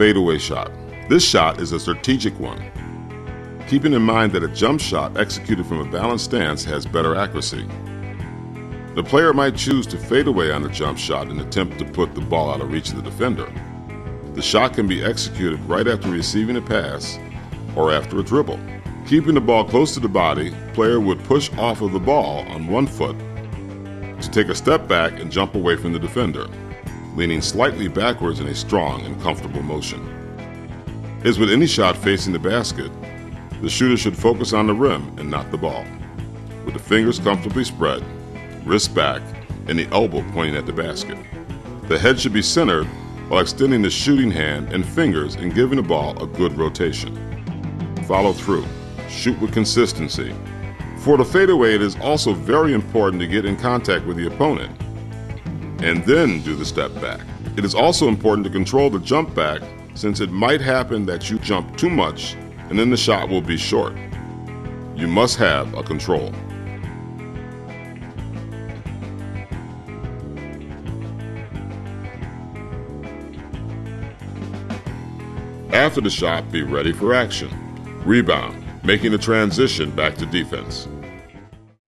Fadeaway shot. This shot is a strategic one, keeping in mind that a jump shot executed from a balanced stance has better accuracy. The player might choose to fade away on a jump shot in an attempt to put the ball out of reach of the defender. The shot can be executed right after receiving a pass or after a dribble. Keeping the ball close to the body, player would push off of the ball on one foot to take a step back and jump away from the defender, leaning slightly backwards in a strong and comfortable motion. As with any shot facing the basket, the shooter should focus on the rim and not the ball, with the fingers comfortably spread, wrist back, and the elbow pointing at the basket. The head should be centered while extending the shooting hand and fingers and giving the ball a good rotation. Follow through. Shoot with consistency. For the fadeaway, it is also very important to get in contact with the opponent and then do the step back. It is also important to control the jump back since it might happen that you jump too much and then the shot will be short. You must have a control. After the shot, be ready for action. Rebound, making the transition back to defense.